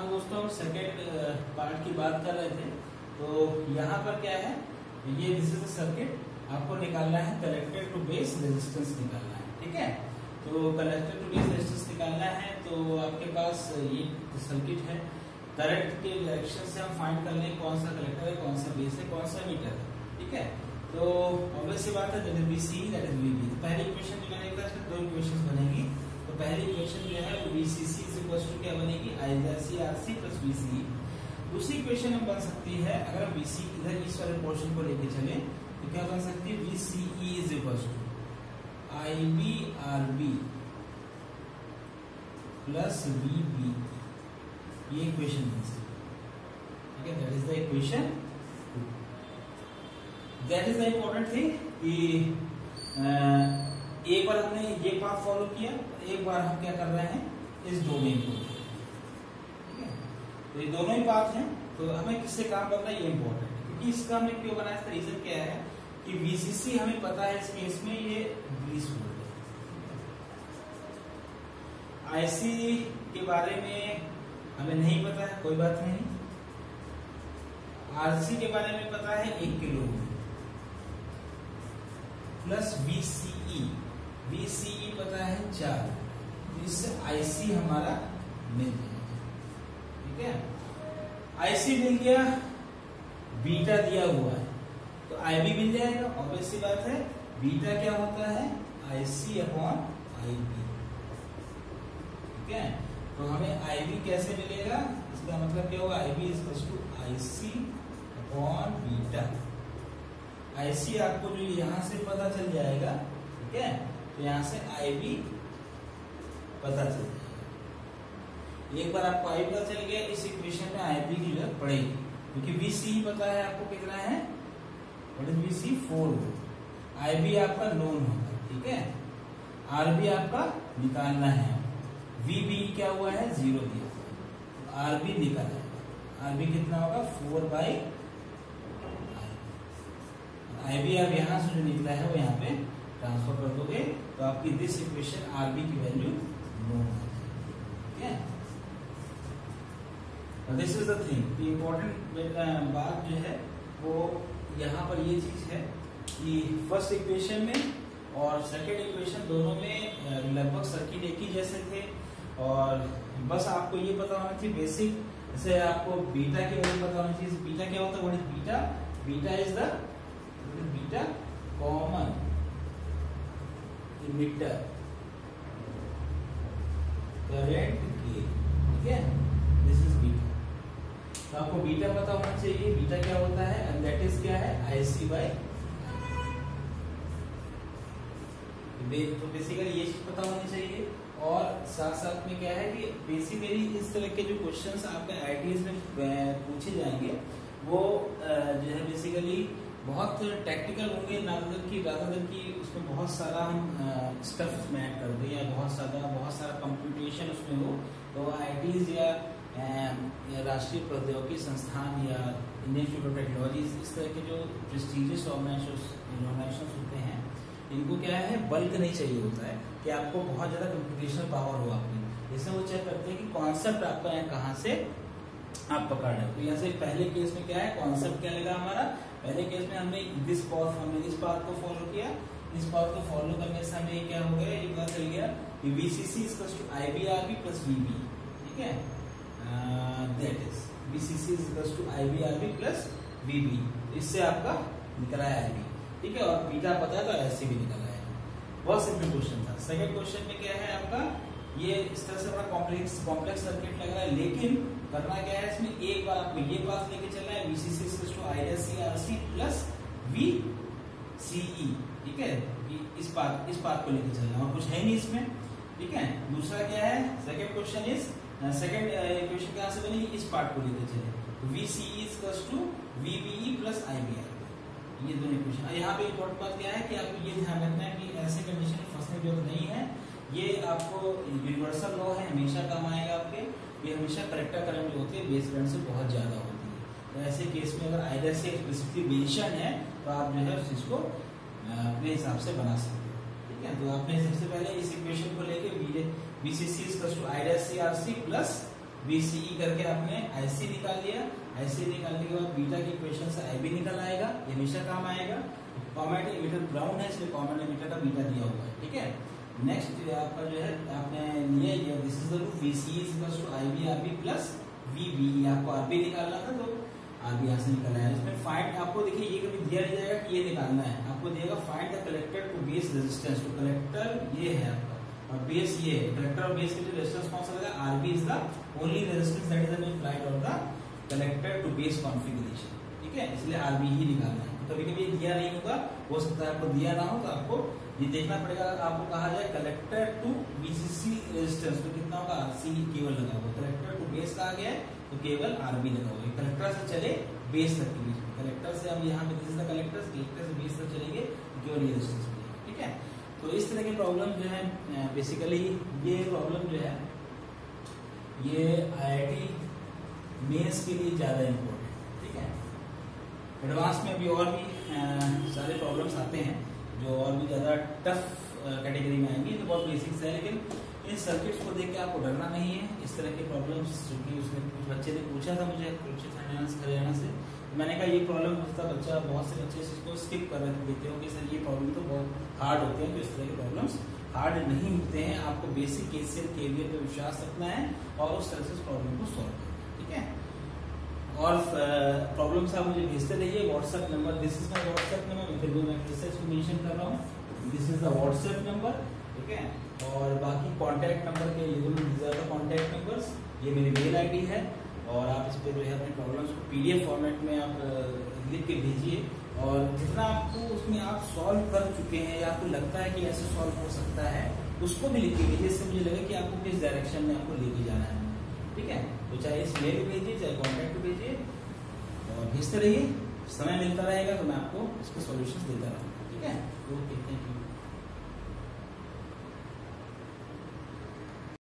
हाँ दोस्तों second part की बात कर रहे थे। तो यहाँ पर क्या है? ये दिस इज़ सर्किट आपको निकालना है कलेक्टेड टू बेस रेजिस्टेंस निकालना है, ठीक है? तो कलेक्टेड टू बेस रेजिस्टेंस निकालना है तो आपके पास ये सर्किट है। करंट के डायरेक्शन से हम फाइंड कर लें कौन सा कलेक्टर है, कौन सा बेस है, कौन सा मीटर है, ठीक है? तो ऑब्वियस बात है पहली इक्वेशन जो बनेगा इसमें दो इक्वेशन बनेगी तो पहली इक्वेशन जो है वो VCC इज़ इक्वल टू क्या बनेगी आईआरसी प्लस दूसरी इक्वेशन हम बन सकती है, अगर हम VC इधर इस वाले पोर्शन को लेके चले तो क्या बन सकती है? VCE is equal to IB RB plus VB ये इक्वेशन बन सकती है। ठीक है? That is the equation that is the important thing कि एक बार हमने ये पाथ फॉलो किया, एक बार हम क्या कर रहे हैं? इस डोमेन को। तो ये दोनों ही पाथ हैं तो हमें किससे काम करना ये इम्पोर्टेंट है। क्योंकि इसका हमने क्यों बनाया, इसका रीजन क्या है कि वीसीसी हमें पता है इस केस में ये 20 वोल्ट है। आईसी के बारे में हमें नहीं पता है, कोई बात नहीं। आरसी के बारे में पता है, एक किलो प्लस वीसीई बीसीई पता है चार। तो इससे आईसी हमारा मिल है आईसी मिल गया बीटा दिया हुआ है। तो आई भी मिल जाएगा ऑब्वियस बात है बीटा क्या होता है? आईसी अपॉन आई बी ठीक है? तो हमें आई बी कैसे मिलेगा? इसका मतलब क्या होगा? I B is to I C upon beta IC आपको जो यहाँ से पता चल जाएगा, ठीक है? तो यहाँ से आई बी पता चल जाएगा। एक बार आपको आई पता चल गया, इस इक्वेशन में आई बी की ज़रूरत पड़ेगी। क्योंकि बी सी पता है आपको कितना है? B C four I B आपका नोन होगा ठीक है? आर बी आपका निकालना है। वी बी क्या हुआ है? ज़ीरो दिया आर बी निकल आर बी कितना होगा? फोर बाई आई बी आप यहाँ से जो निकला है, वो यहाँ पे ट्रांसफ़र कर दोगे तो आपकी दिस इक्वेशन आर बी की वैल्यू नो ठीक है? This is the thing important बात जो है, वो यहाँ पर ये चीज़ है कि फ़र्स्ट इक्वेशन में और सेकेंड इक्वेशन दोनों में लगभग सर्किट एक ही जैसे थे। और बस आपको ये पता होना चाहिए बेसिक जैसे आपको बीटा के बारे में पता होना चाहिए बीटा क्या होता है? Beta beta is the beta common emitter current के ठीक है? दिस इज़ बीटा तो आपको बीटा पता होना चाहिए बीटा क्या होता है? एंड दैट इज़ क्या है? आईसी बाय तो बेसिकली ये चीज़ पता होनी चाहिए। और साथ साथ में क्या है कि बेसिकली इस तरह के जो क्वेश्चंस आपके आईटीज में पूछे जाएँगे वो जो है बेसिकली बहुत टेक्निकल होंगे नादर की रादर की उसमें बहुत सारा हम स्टफ़ उसमें ऐड कर दें या बहुत सारा बहुत सारा कंप्यूटेशन उसमें हो तो या, या राष्ट्रीय प्रौद्योगिकी संस्थान या इंडियन इंस्टीट्यूट ऑफ़ टेक्नोलॉजी इस तरह के जो प्रेस्टिजियस ऑर्गेनाइजेशन होते हैं, इनको क्या है बल्क नहीं चाहिए होता है, कि आपको बहुत ज़्यादा कंप्यूटेशनल पावर हो आपकी। जैसे वो चेक करते हैं कि कॉन्सेप्ट आपका यहाँ कहाँ से आप पकड़ रहे हो। तो यहाँ से पहले केस में क्या है कॉन्सेप्ट क्या लगा हमारा? पहले केस में हमने दिस पाथ हमने इस पाथ को फॉलो किया। इस पाथ को फॉलो करने से हमें क्या हो गया, ये पता चल गया VCC is to I B R B plus VB ठीक है? That is VCC is to I B R B plus VB इससे आपका निकला है आई ठीक है, और बीटा पता है तो ऐसे भी निकल आएगा बहुत सिंपल क्वेश्चन था। सेकंड क्वेश्चन में क्या है आपका? ये इस तरह से बड़ा कॉम्प्लेक्स कॉम्प्लेक्स सर्किट लग रहा है, लेकिन करना क्या है इसमें? एक बार आपको ये पास लेके चलना है। VCC to ISCRC plus VCE ठीक है? इस पाथ इस पाथ को लेके चलना और कुछ है नहीं इसमें। ठीक है? दूसरा क्या है? Second question is second question कहाँ से बनेगी, इस पार्ट को लेके चले। Is to VBE plus IBR ये दोनों इक्वेशन यहाँ पे इम्पोर्टेंट बात क्या है कि आपको ये ध्यान रखना है कि ऐसे कंडीशन में फंसने की ज़रूरत नहीं है। ये आपको यूनिवर्सल लॉ है, हमेशा काम आएगा आपके। ये हमेशा करेक्टर करंट जो होती है बेस करंट से बहुत ज़्यादा होती है। तो ऐसे केस में अगर आइडर से स्पेसिफिकली मेंशन है तो आप जो है उस चीज़ को अपने हिसाब से बना सकते हो। ठीक है? तो आपने सबसे पहले इस इक्वेशन को लेके VCC to आइडर C R C plus VCE करके आपने IC निकाल लिया। IC निकालने के बाद बीटा की इक्वेशन से IB निकल आएगा। ये हमेशा काम आएगा। कॉमन एमिटर ब्राउन है, इसलिए कॉमन एमिटर का बीटा दिया हुआ है, ठीक है? नेक्स्ट आपका जो है, आपने लिया ये this is the VCE is equal to IB RB plus VB आपको RB निकालना था तो RB यहाँ से निकल आया। इसमें फाइंड आपको देखिए, ये कभी दिया नहीं जाएगा कि ये निकालना है। आपको दिएगा find the collector to base resistance तो कलेक्टर ये है आपका। और बेस ये है और बेस के लिए रेजिस्टेंस कौन सा लगेगा RB is the only resistance that is applied on the collector to base configuration ठीक है? इसलिए आरबी ही निकालना है। कभी कभी दिया नहीं होगा, हो सकता है आपको दिया ना हो तो आपको ये देखना पड़ेगा। आपको कहा जाए कलेक्टर टू बीसीसी रेजिस्टेंस तो कितना होगा? सी केवल लगा हुआ कलेक्टर टू बेस कहा गया है तो केवल आरबी लगा हुआ कलेक्टर से चले बेस तक के बीच कलेक्टर से हम यहाँ पे कलेक्टर कलेक्टर से बेस तक चलेंगे तो केवल ये रेजिस्टेंस मिलेगा ठीक है तो तरह के प्रॉब्लम जो है बेसिकली ये प्रॉब्लम जो है, ये आईआईटी मेंस के लिए ज़्यादा इम्पोर्टेंट ठीक है? एडवांस में अभी और भी सारे प्रॉब्लम्स आते हैं, जो और भी ज़्यादा टफ कैटेगरी में आएँगे तो बहुत बेसिक्स है, लेकिन इन सर्किट्स को देख के आपको डरना नहीं है। इस तरह के प्रॉब्लम्स जो कि उसने कुछ बच्चे ने पूछा था मुझे हरियाणा से मैंने कहा, ये प्रॉब्लम होता बच्चा बहुत से बच्चे इसको स्किप कर देते हो कि सर ये प्रॉब्लम तो बहुत हार्ड होते हैं तो इस तरह के प्रॉब्लम्स हार्ड नहीं होते हैं। आपको बेसिक केसीएल केवीएल पे विश्वास रखना है और उस तरह से उस प्रॉब्लम को सॉल्व करना ठीक है? और प्रॉब्लम्स आप मुझे भेजते रहिए WhatsApp number this is my WhatsApp number फिर भी मैं फिर से इसको मेंशन कर रहा हूँ। This is the WhatsApp number ठीक है? और बाकी कॉन्टैक्ट नंबर के ये दो कॉन्टैक्ट नंबर्स ये मेरी मेल आईडी है। और आप इस पर जो है अपने प्रॉब्लम्स को पीडीएफ फॉर्मेट में आप लिख के भेजिए। और जितना आपको उसमें आप सॉल्व कर चुके हैं या आपको लगता है कि ऐसे सॉल्व हो सकता है, उसको भी लिख के भेजिए। इससे मुझे लगे कि आपको किस डायरेक्शन में आपको लेके जाना है। ठीक है? तो चाहे इस मेल भेजिए, चाहे कॉन्टैक्ट भेजिए। और भेजते रहिए। समय मिलता रहेगा तो मैं आपको इसके सॉल्यूशन देता रहूँगा। ठीक है? Okay thank you